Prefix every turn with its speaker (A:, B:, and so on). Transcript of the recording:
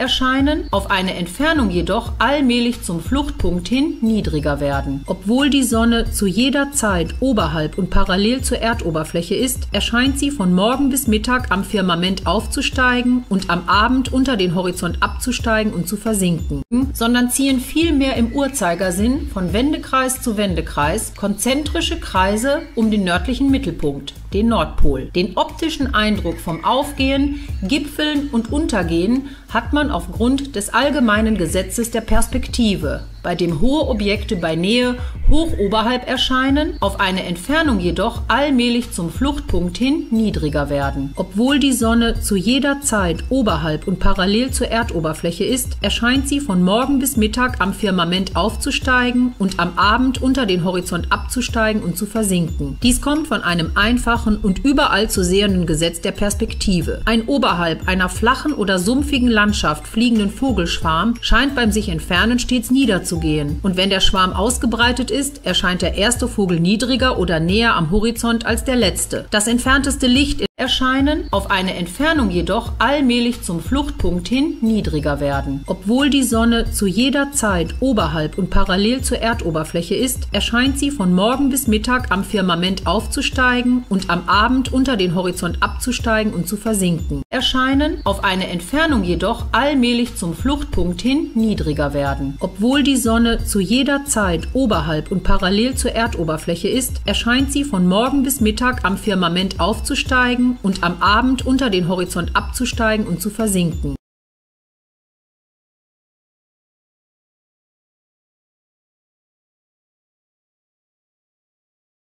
A: erscheinen, auf eine Entfernung jedoch allmählich zum Fluchtpunkt hin niedriger werden. Obwohl die Sonne zu jeder Zeit oberhalb und parallel zur Erdoberfläche ist, erscheint sie von Morgen bis Mittag am Firmament aufzusteigen und am Abend unter den Horizont abzusteigen und zu versinken, sondern ziehen vielmehr im Uhrzeigersinn von Wendekreis zu Wendekreis konzentrische Kreise um den nördlichen Mittelpunkt den Nordpol. Den optischen Eindruck vom Aufgehen, Gipfeln und Untergehen hat man aufgrund des allgemeinen Gesetzes der Perspektive, bei dem hohe Objekte bei Nähe hoch oberhalb erscheinen, auf eine Entfernung jedoch allmählich zum Fluchtpunkt hin niedriger werden. Obwohl die Sonne zu jeder Zeit oberhalb und parallel zur Erdoberfläche ist, erscheint sie von Morgen bis Mittag am Firmament aufzusteigen und am Abend unter den Horizont abzusteigen und zu versinken. Dies kommt von einem einfachen und überall zu sehenden Gesetz der Perspektive. Ein oberhalb einer flachen oder sumpfigen Landschaft fliegenden Vogelschwarm scheint beim sich entfernen stets niederzugehen. Und wenn der Schwarm ausgebreitet ist, erscheint der erste Vogel niedriger oder näher am Horizont als der letzte. Das entfernteste Licht erscheinen, auf eine Entfernung jedoch allmählich zum Fluchtpunkt hin niedriger werden. Obwohl die Sonne zu jeder Zeit oberhalb und parallel zur Erdoberfläche ist, erscheint sie von Morgen bis Mittag am Firmament aufzusteigen und am Abend unter den Horizont abzusteigen und zu versinken. Erscheinen, auf eine Entfernung jedoch allmählich zum Fluchtpunkt hin niedriger werden. Obwohl die Sonne zu jeder Zeit oberhalb und parallel zur Erdoberfläche ist, erscheint sie von Morgen bis Mittag am Firmament aufzusteigen und am Abend unter den Horizont abzusteigen und zu versinken.